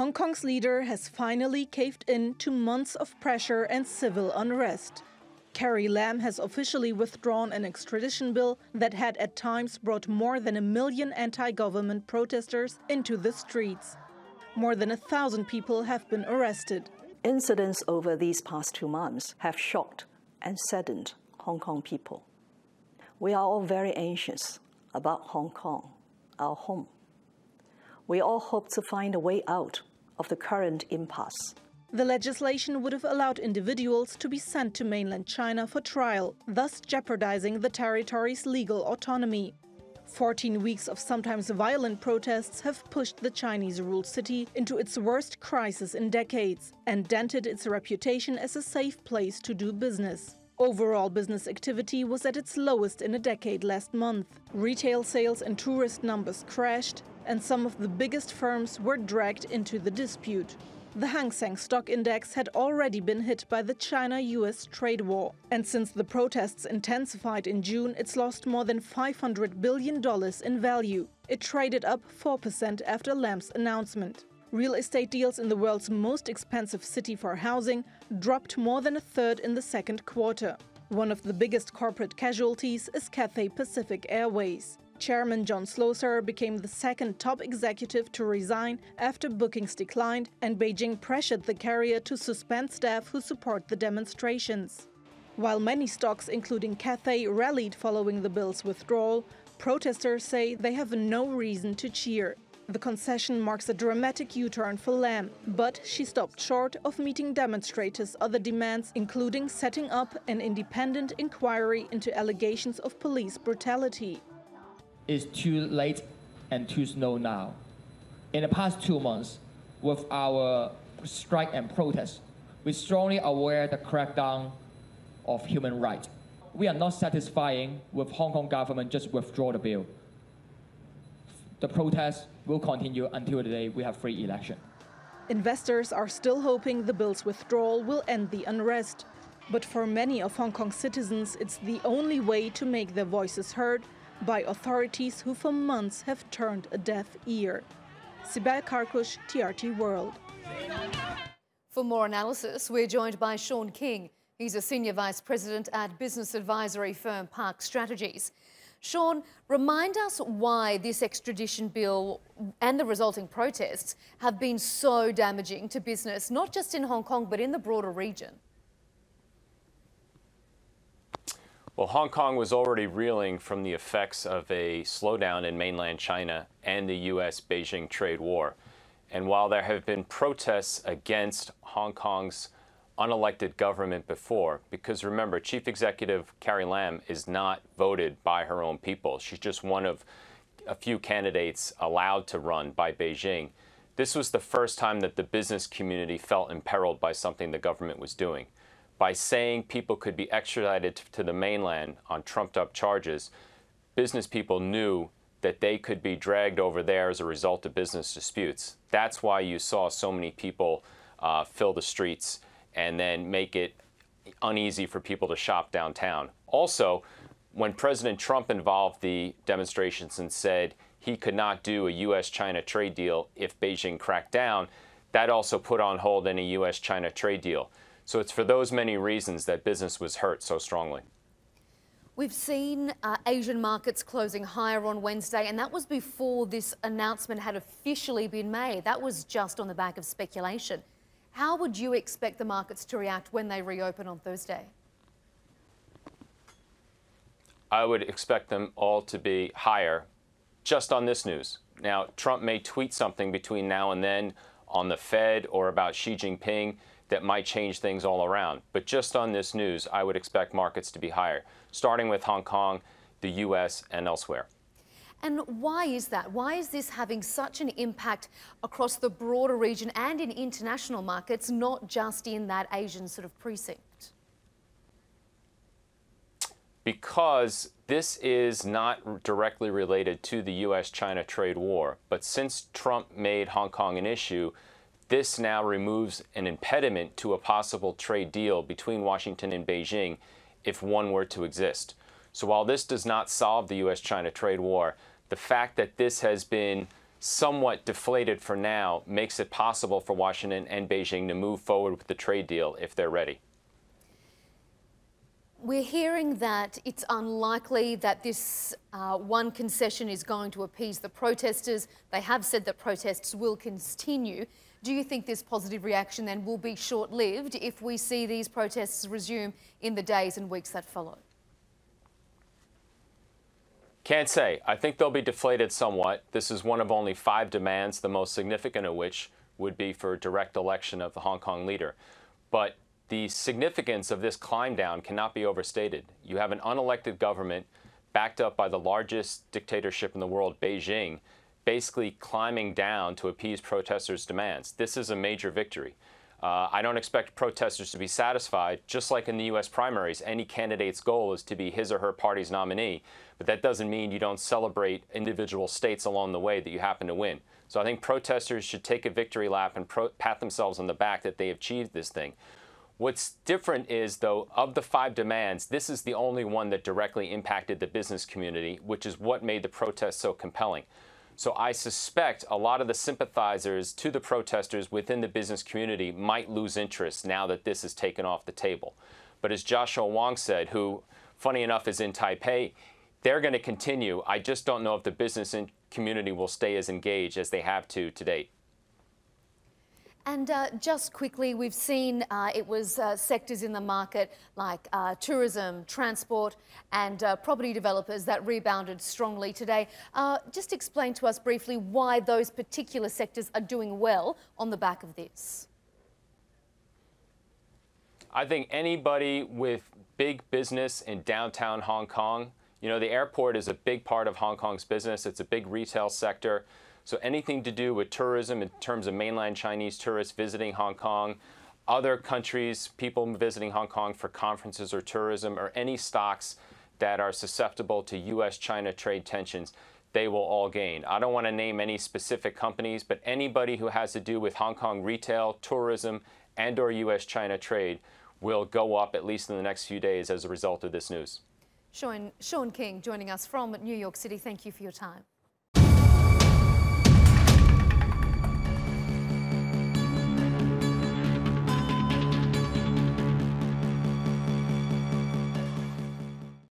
Hong Kong's leader has finally caved in to months of pressure and civil unrest. Carrie Lam has officially withdrawn an extradition bill that had at times brought more than a million anti government protesters into the streets. More than a thousand people have been arrested. Incidents over these past two months have shocked and saddened Hong Kong people. We are all very anxious about Hong Kong, our home. We all hope to find a way out of the current impasse. The legislation would have allowed individuals to be sent to mainland China for trial, thus jeopardizing the territory's legal autonomy. 14 weeks of sometimes violent protests have pushed the Chinese ruled city into its worst crisis in decades and dented its reputation as a safe place to do business. Overall business activity was at its lowest in a decade last month. Retail sales and tourist numbers crashed, and some of the biggest firms were dragged into the dispute. The Hang Seng stock index had already been hit by the China US trade war. And since the protests intensified in June, it's lost more than $500 billion in value. It traded up 4% after Lam's announcement. Real estate deals in the world's most expensive city for housing dropped more than a third in the second quarter. One of the biggest corporate casualties is Cathay Pacific Airways. Chairman John Slosar became the second top executive to resign after bookings declined and Beijing pressured the carrier to suspend staff who support the demonstrations. While many stocks, including Cathay, rallied following the bill's withdrawal, protesters say they have no reason to cheer. The concession marks a dramatic U turn for Lam, but she stopped short of meeting demonstrators' other demands, including setting up an independent inquiry into allegations of police brutality is too late and too slow now. In the past two months, with our strike and protest, we strongly aware the crackdown of human rights. We are not satisfying with Hong Kong government just withdraw the bill. The protest will continue until the day we have free election. Investors are still hoping the bill's withdrawal will end the unrest. But for many of Hong Kong's citizens, it's the only way to make their voices heard by authorities who for months have turned a deaf ear. Sibel Karkus, TRT World. For more analysis, we're joined by Sean King. He's a senior vice president at business advisory firm Park Strategies. Sean, remind us why this extradition bill and the resulting protests have been so damaging to business, not just in Hong Kong, but in the broader region. Well, Hong Kong was already reeling from the effects of a slowdown in mainland China and the U.S. Beijing trade war. And while there have been protests against Hong Kong's unelected government before, because remember, Chief Executive Carrie Lam is not voted by her own people. She's just one of a few candidates allowed to run by Beijing. This was the first time that the business community felt imperiled by something the government was doing by saying people could be extradited to the mainland on trumped up charges, business people knew that they could be dragged over there as a result of business disputes. That's why you saw so many people uh, fill the streets and then make it uneasy for people to shop downtown. Also, when President Trump involved the demonstrations and said he could not do a U.S. China trade deal if Beijing cracked down, that also put on hold any U.S. China trade deal. So it's for those many reasons that business was hurt so strongly. We've seen uh, Asian markets closing higher on Wednesday, and that was before this announcement had officially been made. That was just on the back of speculation. How would you expect the markets to react when they reopen on Thursday? I would expect them all to be higher just on this news. Now, Trump may tweet something between now and then on the Fed or about Xi Jinping that might change things all around. But just on this news, I would expect markets to be higher, starting with Hong Kong, the U.S., and elsewhere. And why is that? Why is this having such an impact across the broader region and in international markets, not just in that Asian sort of precinct? Because this is not directly related to the U.S. China trade war. But since Trump made Hong Kong an issue, this now removes an impediment to a possible trade deal between Washington and Beijing if one were to exist. So while this does not solve the U.S. China trade war, the fact that this has been somewhat deflated for now makes it possible for Washington and Beijing to move forward with the trade deal if they're ready. We're hearing that it's unlikely that this uh, one concession is going to appease the protesters. They have said that protests will continue. Do you think this positive reaction then will be short lived if we see these protests resume in the days and weeks that follow? Can't say. I think they'll be deflated somewhat. This is one of only five demands, the most significant of which would be for direct election of the Hong Kong leader. But the significance of this climb down cannot be overstated. You have an unelected government backed up by the largest dictatorship in the world, Beijing, basically climbing down to appease protesters' demands. This is a major victory. Uh, I don't expect protesters to be satisfied. Just like in the U.S. primaries, any candidate's goal is to be his or her party's nominee. But that doesn't mean you don't celebrate individual states along the way that you happen to win. So I think protesters should take a victory lap and pat themselves on the back that they achieved this thing. What's different is, though, of the five demands, this is the only one that directly impacted the business community, which is what made the protest so compelling. So I suspect a lot of the sympathizers to the protesters within the business community might lose interest now that this is taken off the table. But as Joshua Wong said, who, funny enough, is in Taipei, they're going to continue. I just don't know if the business community will stay as engaged as they have to to date. And uh, just quickly, we've seen uh, it was uh, sectors in the market like uh, tourism, transport, and uh, property developers that rebounded strongly today. Uh, just explain to us briefly why those particular sectors are doing well on the back of this. I think anybody with big business in downtown Hong Kong, you know, the airport is a big part of Hong Kong's business. It's a big retail sector. So anything to do with tourism in terms of mainland Chinese tourists visiting Hong Kong, other countries, people visiting Hong Kong for conferences or tourism, or any stocks that are susceptible to U.S. China trade tensions, they will all gain. I don't want to name any specific companies, but anybody who has to do with Hong Kong retail, tourism, and or U.S. China trade will go up at least in the next few days as a result of this news. Sean, Sean King joining us from New York City. Thank you for your time.